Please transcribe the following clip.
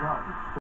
done.